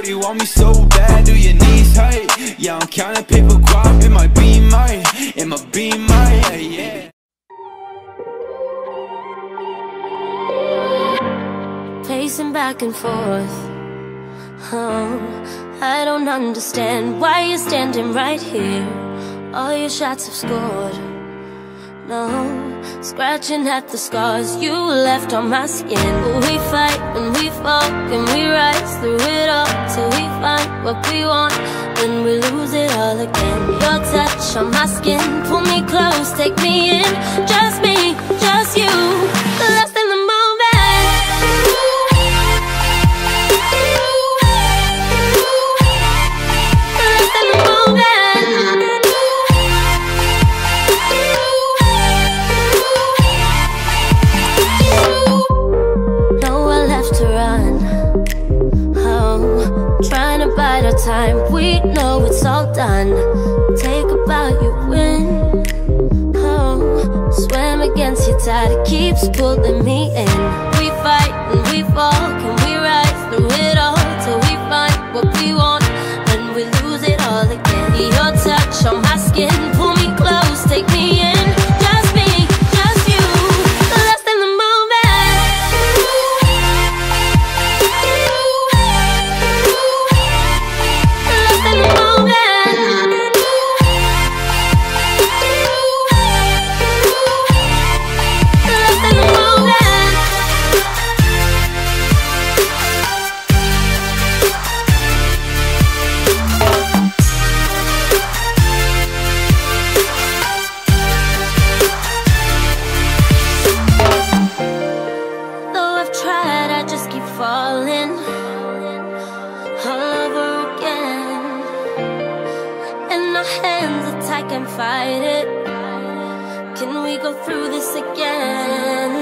Shorty want me so bad, do your knees hurt? Yeah, I'm counting paper guap in my beamer, in my beamer, yeah, yeah. Pacing back and forth. Oh, I don't understand why you're standing right here. All your shots have scored. No, scratching at the scars you left on my skin. We fight and we fall and we rise through it all what we want. When we lose it all again. Your touch on my skin, pull me close, take me in. Just me, just you. Trying to time. We know it's all done. Take a bow, you win. Oh, swam against your tide. It keeps pulling me in. We fight and we fall. Can we rise through it all till we find what we want? Then we lose it all again. Your touch on my skin. And our hands are tight, can't fight it. Can we go through this again?